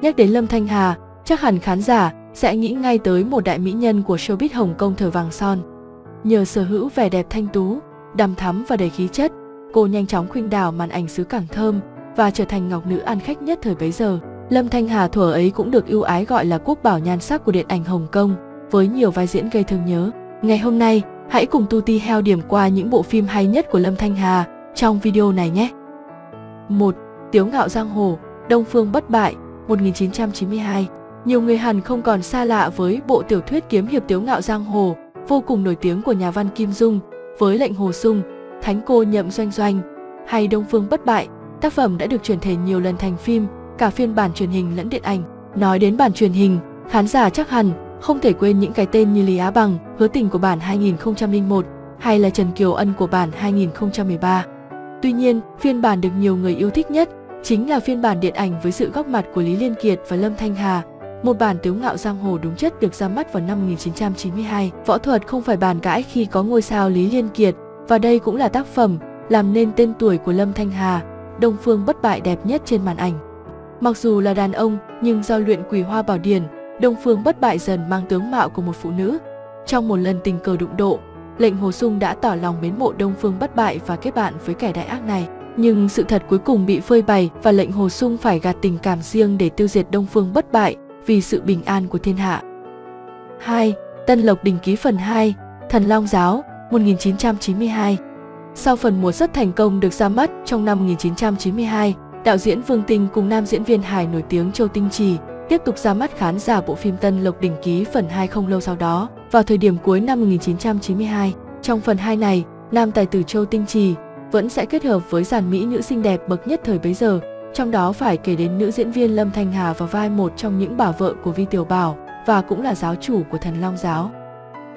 Nhắc đến Lâm Thanh Hà, chắc hẳn khán giả sẽ nghĩ ngay tới một đại mỹ nhân của showbiz Hồng Kông thời vàng son. Nhờ sở hữu vẻ đẹp thanh tú, đằm thắm và đầy khí chất, cô nhanh chóng khuynh đảo màn ảnh xứ cảng thơm và trở thành ngọc nữ ăn khách nhất thời bấy giờ. Lâm Thanh Hà thuở ấy cũng được ưu ái gọi là quốc bảo nhan sắc của điện ảnh Hồng Kông, với nhiều vai diễn gây thương nhớ. Ngày hôm nay, hãy cùng Tu Ti Heo điểm qua những bộ phim hay nhất của Lâm Thanh Hà trong video này nhé. 1. Tiếu ngạo giang hồ, Đông Phương bất bại, 1992 Nhiều người Hàn không còn xa lạ với bộ tiểu thuyết kiếm hiệp Tiếu ngạo giang hồ, vô cùng nổi tiếng của nhà văn Kim Dung, với lệnh Hồ Sung, Thánh cô Nhậm Doanh Doanh, hay Đông Phương bất bại, tác phẩm đã được chuyển thể nhiều lần thành phim, cả phiên bản truyền hình lẫn điện ảnh. Nói đến bản truyền hình, khán giả chắc hẳn không thể quên những cái tên như Lý Á Bằng, Hứa Tình của bản 2001 hay là Trần Kiều Ân của bản 2013. Tuy nhiên, phiên bản được nhiều người yêu thích nhất chính là phiên bản điện ảnh với sự góp mặt của Lý Liên Kiệt và Lâm Thanh Hà. Một bản tiếu ngạo giang hồ đúng chất được ra mắt vào năm 1992. Võ thuật không phải bàn cãi khi có ngôi sao Lý Liên Kiệt và đây cũng là tác phẩm làm nên tên tuổi của Lâm Thanh Hà, Đông Phương bất bại đẹp nhất trên màn ảnh. Mặc dù là đàn ông nhưng do luyện quỳ hoa bảo điển, Đông Phương bất bại dần mang tướng mạo của một phụ nữ. Trong một lần tình cờ đụng độ, lệnh Hồ Sung đã tỏ lòng mến mộ Đông Phương bất bại và kết bạn với kẻ đại ác này. Nhưng sự thật cuối cùng bị phơi bày và lệnh Hồ Sung phải gạt tình cảm riêng để tiêu diệt Đông Phương bất bại vì sự bình an của thiên hạ. 2. Tân Lộc Đình Ký phần 2, Thần Long Giáo, 1992 Sau phần mùa rất thành công được ra mắt trong năm 1992, đạo diễn Vương Tinh cùng nam diễn viên hài nổi tiếng Châu Tinh Trì tiếp tục ra mắt khán giả bộ phim Tân Lộc Đình Ký phần 2 không lâu sau đó, vào thời điểm cuối năm 1992. Trong phần 2 này, nam tài tử Châu Tinh Trì vẫn sẽ kết hợp với dàn mỹ nữ xinh đẹp bậc nhất thời bấy giờ, trong đó phải kể đến nữ diễn viên Lâm Thanh Hà vào vai một trong những bà vợ của Vi Tiểu Bảo và cũng là giáo chủ của Thần Long Giáo.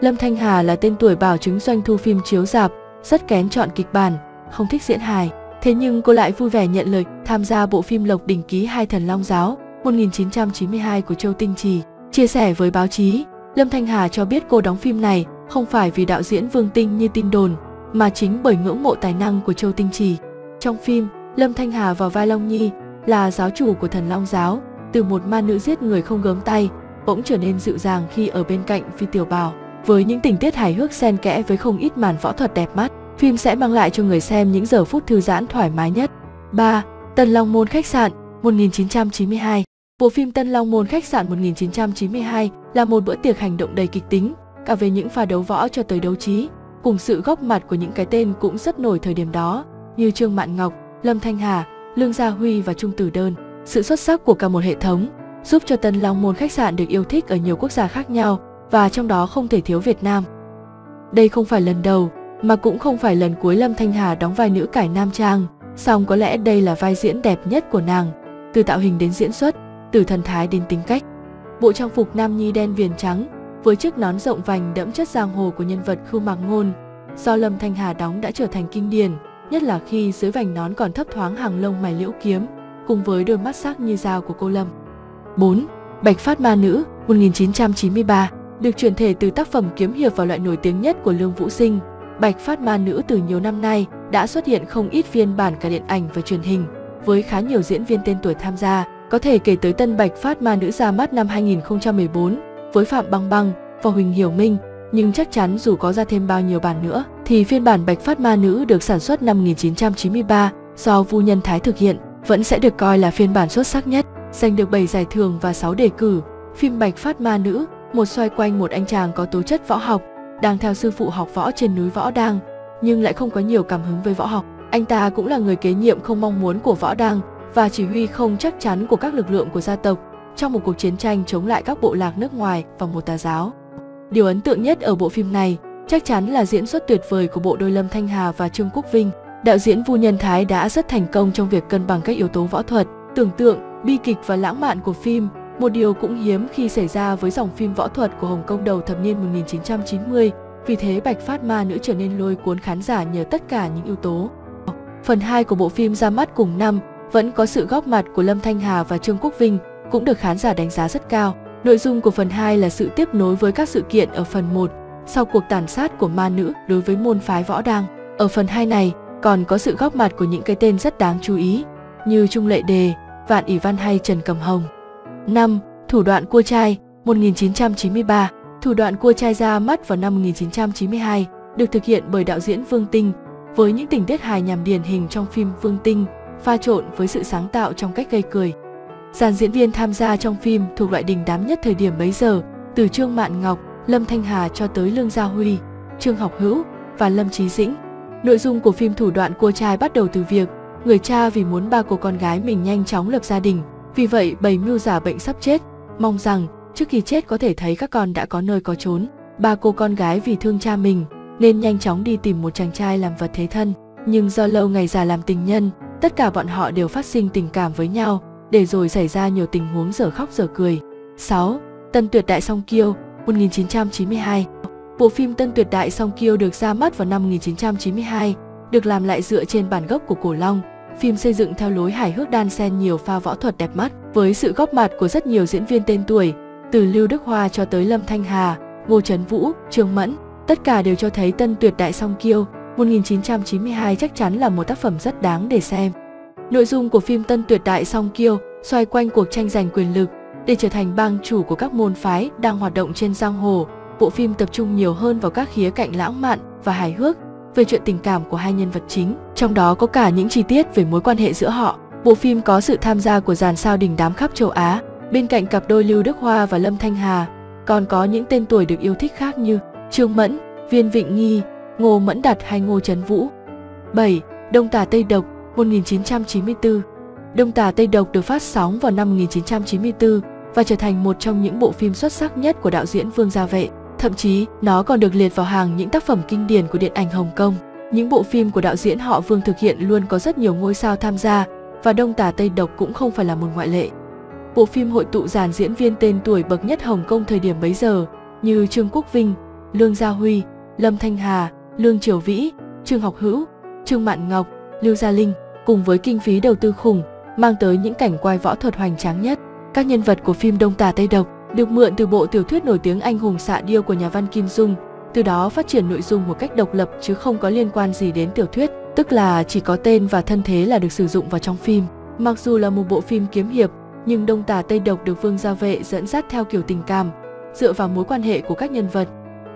Lâm Thanh Hà là tên tuổi bảo chứng doanh thu phim chiếu dạp, rất kén chọn kịch bản, không thích diễn hài. Thế nhưng cô lại vui vẻ nhận lời tham gia bộ phim Lộc Đình Ký Hai Thần Long Giáo 1992 của Châu Tinh Trì. Chia sẻ với báo chí, Lâm Thanh Hà cho biết cô đóng phim này không phải vì đạo diễn Vương Tinh như tin đồn, mà chính bởi ngưỡng mộ tài năng của Châu Tinh Trì. Trong phim, Lâm Thanh Hà vào vai Long Nhi là giáo chủ của thần Long Giáo, từ một ma nữ giết người không gớm tay, bỗng trở nên dịu dàng khi ở bên cạnh Phi Tiểu Bảo. Với những tình tiết hài hước xen kẽ với không ít màn võ thuật đẹp mắt, phim sẽ mang lại cho người xem những giờ phút thư giãn thoải mái nhất. 3. Tân Long Môn Khách sạn 1992 Bộ phim Tân Long Môn Khách sạn 1992 là một bữa tiệc hành động đầy kịch tính, cả về những pha đấu võ cho tới đấu trí, cùng sự góp mặt của những cái tên cũng rất nổi thời điểm đó như Trương Mạn Ngọc, Lâm Thanh Hà, Lương Gia Huy và Trung Tử Đơn. Sự xuất sắc của cả một hệ thống giúp cho Tân Long Môn khách sạn được yêu thích ở nhiều quốc gia khác nhau và trong đó không thể thiếu Việt Nam. Đây không phải lần đầu mà cũng không phải lần cuối Lâm Thanh Hà đóng vai nữ cải nam trang, song có lẽ đây là vai diễn đẹp nhất của nàng, từ tạo hình đến diễn xuất, từ thần thái đến tính cách. Bộ trang phục nam nhi đen viền trắng với chiếc nón rộng vành đẫm chất giang hồ của nhân vật Khưu Mạc Ngôn, do Lâm Thanh Hà đóng đã trở thành kinh điển, nhất là khi dưới vành nón còn thấp thoáng hàng lông mày liễu kiếm, cùng với đôi mắt sắc như dao của cô Lâm. 4. Bạch Phát Ma Nữ, 1993, được chuyển thể từ tác phẩm kiếm hiệp vào loại nổi tiếng nhất của Lương Vũ Sinh. Bạch Phát Ma Nữ từ nhiều năm nay đã xuất hiện không ít phiên bản cả điện ảnh và truyền hình, với khá nhiều diễn viên tên tuổi tham gia, có thể kể tới Tân Bạch Phát Ma Nữ ra mắt năm 2014 với Phạm Băng Băng và Huỳnh Hiểu Minh, nhưng chắc chắn dù có ra thêm bao nhiêu bản nữa thì phiên bản Bạch Phát Ma Nữ được sản xuất năm 1993 do Vu Nhân Thái thực hiện vẫn sẽ được coi là phiên bản xuất sắc nhất, giành được 7 giải thưởng và 6 đề cử. Phim Bạch Phát Ma Nữ, một xoay quanh một anh chàng có tố chất võ học, đang theo sư phụ học võ trên núi Võ đang nhưng lại không có nhiều cảm hứng với võ học. Anh ta cũng là người kế nhiệm không mong muốn của Võ đang và chỉ huy không chắc chắn của các lực lượng của gia tộc trong một cuộc chiến tranh chống lại các bộ lạc nước ngoài và một tà giáo. Điều ấn tượng nhất ở bộ phim này chắc chắn là diễn xuất tuyệt vời của bộ đôi Lâm Thanh Hà và Trương Quốc Vinh. Đạo diễn Vu Nhân Thái đã rất thành công trong việc cân bằng các yếu tố võ thuật, tưởng tượng, bi kịch và lãng mạn của phim, một điều cũng hiếm khi xảy ra với dòng phim võ thuật của Hồng Kông đầu thập niên 1990. Vì thế Bạch Phát Ma Nữ trở nên lôi cuốn khán giả nhờ tất cả những yếu tố. Phần 2 của bộ phim ra mắt cùng năm vẫn có sự góp mặt của Lâm Thanh Hà và Trương Quốc Vinh, cũng được khán giả đánh giá rất cao. Nội dung của phần 2 là sự tiếp nối với các sự kiện ở phần 1 sau cuộc tàn sát của ma nữ đối với môn phái võ đăng. Ở phần 2 này còn có sự góp mặt của những cái tên rất đáng chú ý như Trung Lệ Đề, Vạn ỷ Văn hay Trần Cầm Hồng. 5. Thủ đoạn cua trai 1993 Thủ đoạn cua trai ra mắt vào năm 1992 được thực hiện bởi đạo diễn Vương Tinh với những tình tiết hài nhằm điển hình trong phim Vương Tinh pha trộn với sự sáng tạo trong cách gây cười. Dàn diễn viên tham gia trong phim thuộc loại đình đám nhất thời điểm bấy giờ, từ Trương Mạn Ngọc, Lâm Thanh Hà cho tới Lương Gia Huy, Trương Học Hữu và Lâm Chí Dĩnh. Nội dung của phim Thủ đoạn cua trai bắt đầu từ việc người cha vì muốn ba cô con gái mình nhanh chóng lập gia đình, vì vậy bày mưu giả bệnh sắp chết, mong rằng trước khi chết có thể thấy các con đã có nơi có trốn. Ba cô con gái vì thương cha mình nên nhanh chóng đi tìm một chàng trai làm vật thế thân, nhưng do lâu ngày già làm tình nhân, tất cả bọn họ đều phát sinh tình cảm với nhau, để rồi xảy ra nhiều tình huống dở khóc dở cười. 6. Tân Tuyệt Đại Song Kiêu 1992 Bộ phim Tân Tuyệt Đại Song Kiêu được ra mắt vào năm 1992, được làm lại dựa trên bản gốc của Cổ Long. Phim xây dựng theo lối hài hước đan xen nhiều pha võ thuật đẹp mắt, với sự góp mặt của rất nhiều diễn viên tên tuổi, từ Lưu Đức Hoa cho tới Lâm Thanh Hà, Ngô Trấn Vũ, Trương Mẫn, tất cả đều cho thấy Tân Tuyệt Đại Song Kiêu 1992 chắc chắn là một tác phẩm rất đáng để xem. Nội dung của phim Tân Tuyệt Đại Song Kiêu xoay quanh cuộc tranh giành quyền lực để trở thành bang chủ của các môn phái đang hoạt động trên giang hồ. Bộ phim tập trung nhiều hơn vào các khía cạnh lãng mạn và hài hước về chuyện tình cảm của hai nhân vật chính, trong đó có cả những chi tiết về mối quan hệ giữa họ. Bộ phim có sự tham gia của dàn sao đình đám khắp châu Á, bên cạnh cặp đôi Lưu Đức Hoa và Lâm Thanh Hà, còn có những tên tuổi được yêu thích khác như Trương Mẫn, Viên Vịnh Nghi, Ngô Mẫn Đạt hay Ngô Trấn Vũ. 7. Đông Tà Tây Độc 1994 Đông Tà Tây Độc được phát sóng vào năm 1994 và trở thành một trong những bộ phim xuất sắc nhất của đạo diễn Vương Gia Vệ. Thậm chí, nó còn được liệt vào hàng những tác phẩm kinh điển của điện ảnh Hồng Kông. Những bộ phim của đạo diễn họ Vương thực hiện luôn có rất nhiều ngôi sao tham gia và Đông Tà Tây Độc cũng không phải là một ngoại lệ. Bộ phim hội tụ dàn diễn viên tên tuổi bậc nhất Hồng Kông thời điểm bấy giờ như Trương Quốc Vinh, Lương Gia Huy, Lâm Thanh Hà, Lương Triều Vĩ, Trương Học Hữu, Trương Mạn Ngọc, Lưu Gia Linh cùng với kinh phí đầu tư khủng mang tới những cảnh quay võ thuật hoành tráng nhất. Các nhân vật của phim Đông Tà Tây Độc được mượn từ bộ tiểu thuyết nổi tiếng Anh hùng xạ điêu của nhà văn Kim Dung, từ đó phát triển nội dung một cách độc lập chứ không có liên quan gì đến tiểu thuyết, tức là chỉ có tên và thân thế là được sử dụng vào trong phim. Mặc dù là một bộ phim kiếm hiệp, nhưng Đông Tà Tây Độc được Vương Gia Vệ dẫn dắt theo kiểu tình cảm, dựa vào mối quan hệ của các nhân vật,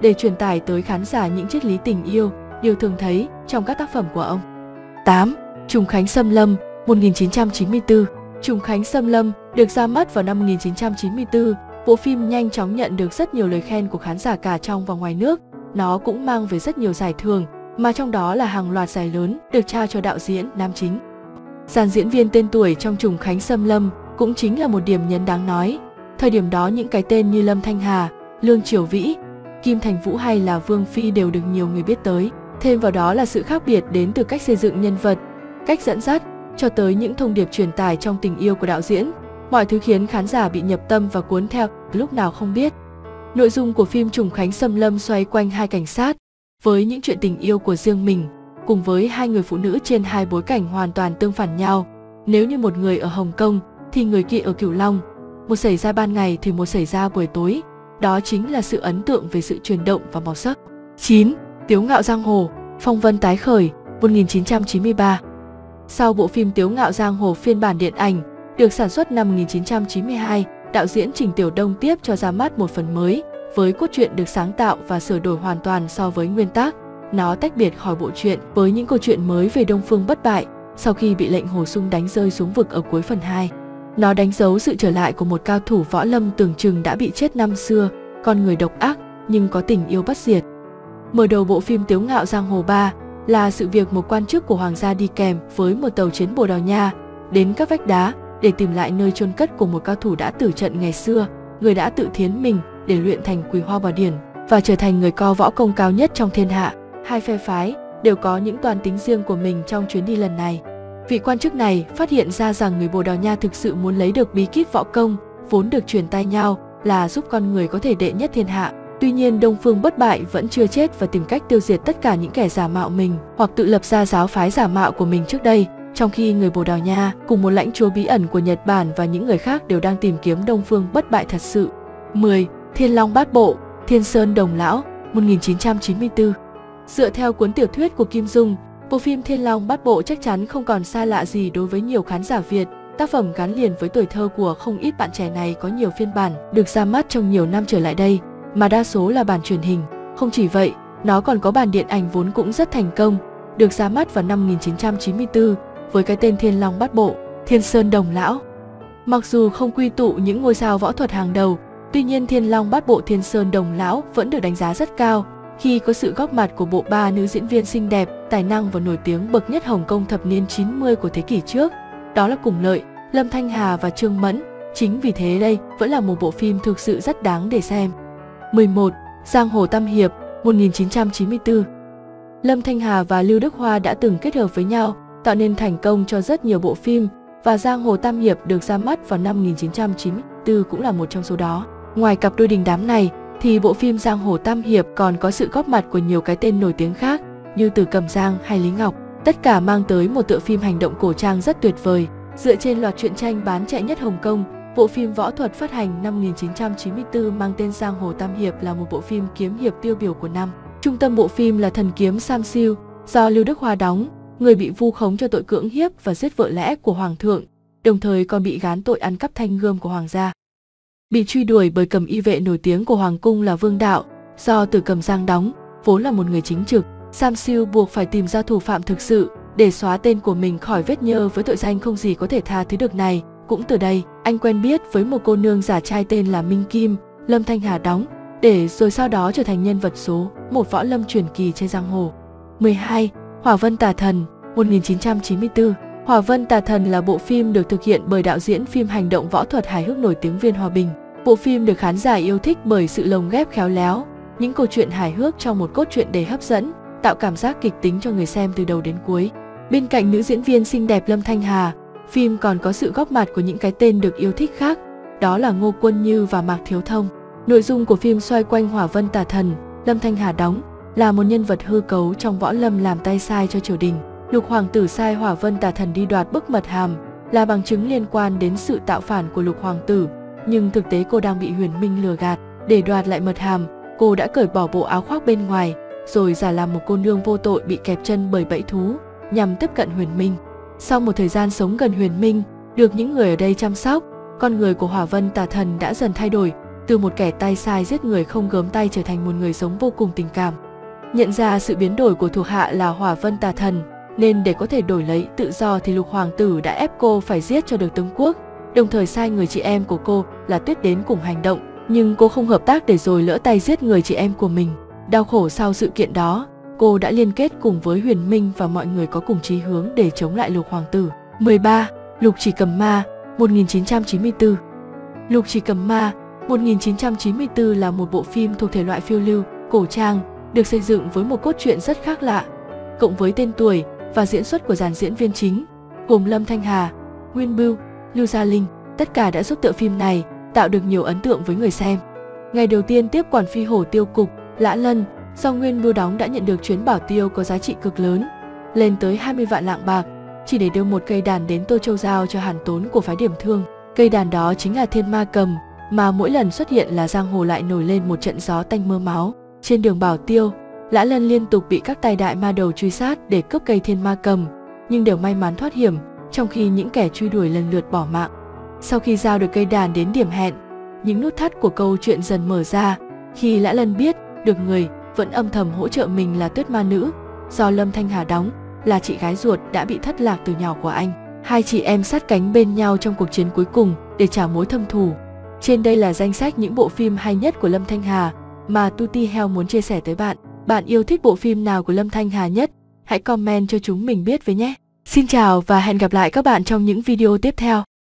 để truyền tải tới khán giả những triết lý tình yêu, điều thường thấy trong các tác phẩm của ông. 8. Trùng Khánh Sâm Lâm 1994 Trùng Khánh Sâm Lâm được ra mắt vào năm 1994, bộ phim nhanh chóng nhận được rất nhiều lời khen của khán giả cả trong và ngoài nước. Nó cũng mang về rất nhiều giải thưởng, mà trong đó là hàng loạt giải lớn được trao cho đạo diễn nam chính. Dàn diễn viên tên tuổi trong Trùng Khánh Sâm Lâm cũng chính là một điểm nhấn đáng nói. Thời điểm đó những cái tên như Lâm Thanh Hà, Lương Triều Vĩ, Kim Thành Vũ hay là Vương Phi đều được nhiều người biết tới. Thêm vào đó là sự khác biệt đến từ cách xây dựng nhân vật, cách dẫn dắt, cho tới những thông điệp truyền tải trong tình yêu của đạo diễn. Mọi thứ khiến khán giả bị nhập tâm và cuốn theo lúc nào không biết. Nội dung của phim Trùng Khánh Sâm Lâm xoay quanh hai cảnh sát, với những chuyện tình yêu của riêng mình, cùng với hai người phụ nữ trên hai bối cảnh hoàn toàn tương phản nhau. Nếu như một người ở Hồng Kông thì người kia ở Cửu Long, một xảy ra ban ngày thì một xảy ra buổi tối. Đó chính là sự ấn tượng về sự chuyển động và màu sắc. 9. Tiếu ngạo giang hồ, phong vân tái khởi, 1993 sau bộ phim Tiếu Ngạo Giang Hồ phiên bản điện ảnh, được sản xuất năm 1992, đạo diễn Trình Tiểu Đông tiếp cho ra mắt một phần mới, với cốt truyện được sáng tạo và sửa đổi hoàn toàn so với nguyên tác. Nó tách biệt khỏi bộ truyện với những câu chuyện mới về Đông Phương bất bại sau khi bị lệnh Hồ Sung đánh rơi xuống vực ở cuối phần 2. Nó đánh dấu sự trở lại của một cao thủ võ lâm tưởng chừng đã bị chết năm xưa, con người độc ác nhưng có tình yêu bất diệt. Mở đầu bộ phim Tiếu Ngạo Giang Hồ 3, là sự việc một quan chức của hoàng gia đi kèm với một tàu chiến Bồ Đào Nha đến các vách đá để tìm lại nơi chôn cất của một cao thủ đã tử trận ngày xưa, người đã tự thiến mình để luyện thành Quỳ Hoa Bảo Điển và trở thành người co võ công cao nhất trong thiên hạ. Hai phe phái đều có những toàn tính riêng của mình trong chuyến đi lần này. Vị quan chức này phát hiện ra rằng người Bồ Đào Nha thực sự muốn lấy được bí kíp võ công vốn được truyền tay nhau là giúp con người có thể đệ nhất thiên hạ Tuy nhiên Đông Phương bất bại vẫn chưa chết và tìm cách tiêu diệt tất cả những kẻ giả mạo mình hoặc tự lập ra giáo phái giả mạo của mình trước đây, trong khi người Bồ Đào Nha cùng một lãnh chúa bí ẩn của Nhật Bản và những người khác đều đang tìm kiếm Đông Phương bất bại thật sự. 10. Thiên Long Bát Bộ, Thiên Sơn Đồng Lão, 1994 Dựa theo cuốn tiểu thuyết của Kim Dung, bộ phim Thiên Long Bát Bộ chắc chắn không còn xa lạ gì đối với nhiều khán giả Việt. Tác phẩm gắn liền với tuổi thơ của không ít bạn trẻ này có nhiều phiên bản được ra mắt trong nhiều năm trở lại đây, mà đa số là bản truyền hình. Không chỉ vậy, nó còn có bản điện ảnh vốn cũng rất thành công, được ra mắt vào năm 1994 với cái tên Thiên Long Bát Bộ, Thiên Sơn Đồng Lão. Mặc dù không quy tụ những ngôi sao võ thuật hàng đầu, tuy nhiên Thiên Long Bát Bộ Thiên Sơn Đồng Lão vẫn được đánh giá rất cao khi có sự góp mặt của bộ ba nữ diễn viên xinh đẹp, tài năng và nổi tiếng bậc nhất Hồng Kông thập niên 90 của thế kỷ trước. Đó là Cùng Lợi, Lâm Thanh Hà và Trương Mẫn. Chính vì thế đây vẫn là một bộ phim thực sự rất đáng để xem. 11. Giang Hồ Tam Hiệp 1994 Lâm Thanh Hà và Lưu Đức Hoa đã từng kết hợp với nhau, tạo nên thành công cho rất nhiều bộ phim và Giang Hồ Tam Hiệp được ra mắt vào năm 1994 cũng là một trong số đó. Ngoài cặp đôi đình đám này, thì bộ phim Giang Hồ Tam Hiệp còn có sự góp mặt của nhiều cái tên nổi tiếng khác như Từ Cầm Giang hay Lý Ngọc. Tất cả mang tới một tựa phim hành động cổ trang rất tuyệt vời. Dựa trên loạt truyện tranh bán chạy nhất Hồng Kông, bộ phim võ thuật phát hành năm 1994 mang tên Giang Hồ Tam Hiệp là một bộ phim kiếm hiệp tiêu biểu của năm. Trung tâm bộ phim là thần kiếm Sam Siêu do Lưu Đức Hoa đóng, người bị vu khống cho tội cưỡng hiếp và giết vợ lẽ của hoàng thượng, đồng thời còn bị gán tội ăn cắp thanh gươm của hoàng gia. Bị truy đuổi bởi cầm y vệ nổi tiếng của hoàng cung là Vương Đạo, do Từ Cầm Giang đóng, vốn là một người chính trực, Sam Siêu buộc phải tìm ra thủ phạm thực sự để xóa tên của mình khỏi vết nhơ với tội danh không gì có thể tha thứ được này. Cũng từ đây, anh quen biết với một cô nương giả trai tên là Minh Kim, Lâm Thanh Hà đóng, để rồi sau đó trở thành nhân vật số một võ lâm truyền kỳ trên giang hồ. 12. Hỏa Vân Tà Thần 1994 Hỏa Vân Tà Thần là bộ phim được thực hiện bởi đạo diễn phim hành động võ thuật hài hước nổi tiếng Viên Hòa Bình. Bộ phim được khán giả yêu thích bởi sự lồng ghép khéo léo, những câu chuyện hài hước trong một cốt truyện đầy hấp dẫn, tạo cảm giác kịch tính cho người xem từ đầu đến cuối. Bên cạnh nữ diễn viên xinh đẹp Lâm Thanh Hà, phim còn có sự góp mặt của những cái tên được yêu thích khác, đó là Ngô Quân Như và Mạc Thiếu Thông. Nội dung của phim xoay quanh Hỏa Vân Tà Thần, Lâm Thanh Hà đóng, là một nhân vật hư cấu trong võ lâm làm tay sai cho triều đình. Lục Hoàng tử sai Hỏa Vân Tà Thần đi đoạt bức mật hàm, là bằng chứng liên quan đến sự tạo phản của Lục Hoàng tử, nhưng thực tế cô đang bị Huyền Minh lừa gạt. Để đoạt lại mật hàm, cô đã cởi bỏ bộ áo khoác bên ngoài, rồi giả làm một cô nương vô tội bị kẹp chân bởi bẫy thú, nhằm tiếp cận Huyền Minh. Sau một thời gian sống gần Huyền Minh, được những người ở đây chăm sóc, con người của Hỏa Vân Tà Thần đã dần thay đổi, từ một kẻ tay sai giết người không gớm tay trở thành một người sống vô cùng tình cảm. Nhận ra sự biến đổi của thuộc hạ là Hỏa Vân Tà Thần, nên để có thể đổi lấy tự do thì Lục Hoàng tử đã ép cô phải giết cho được tướng quốc, đồng thời sai người chị em của cô là Tuyết đến cùng hành động, nhưng cô không hợp tác để rồi lỡ tay giết người chị em của mình. Đau khổ sau sự kiện đó, cô đã liên kết cùng với Huyền Minh và mọi người có cùng chí hướng để chống lại Lục Hoàng tử. 13. Lục Chỉ Cầm Ma 1994 Lục Chỉ Cầm Ma 1994 là một bộ phim thuộc thể loại phiêu lưu, cổ trang, được xây dựng với một cốt truyện rất khác lạ. Cộng với tên tuổi và diễn xuất của dàn diễn viên chính, gồm Lâm Thanh Hà, Nguyên Bưu, Lưu Gia Linh, tất cả đã giúp tựa phim này tạo được nhiều ấn tượng với người xem. Ngày đầu tiên tiếp quản phi hổ tiêu cục, Lã Lân, do Nguyên Bưu đóng đã nhận được chuyến bảo tiêu có giá trị cực lớn, lên tới 20 vạn lạng bạc, chỉ để đưa một cây đàn đến Tô Châu Giao cho Hàn Tốn của phái điểm thương. Cây đàn đó chính là Thiên Ma Cầm, mà mỗi lần xuất hiện là giang hồ lại nổi lên một trận gió tanh mưa máu. Trên đường Bảo Tiêu, Lã Lân liên tục bị các tài đại ma đầu truy sát để cướp cây thiên ma cầm, nhưng đều may mắn thoát hiểm, trong khi những kẻ truy đuổi lần lượt bỏ mạng. Sau khi giao được cây đàn đến điểm hẹn, những nút thắt của câu chuyện dần mở ra khi Lã Lân biết được người vẫn âm thầm hỗ trợ mình là Tuyết Ma Nữ, do Lâm Thanh Hà đóng, là chị gái ruột đã bị thất lạc từ nhỏ của anh. Hai chị em sát cánh bên nhau trong cuộc chiến cuối cùng để trả mối thâm thù. Trên đây là danh sách những bộ phim hay nhất của Lâm Thanh Hà mà Tuti Heo muốn chia sẻ tới bạn. Bạn yêu thích bộ phim nào của Lâm Thanh Hà nhất? Hãy comment cho chúng mình biết với nhé. Xin chào và hẹn gặp lại các bạn trong những video tiếp theo.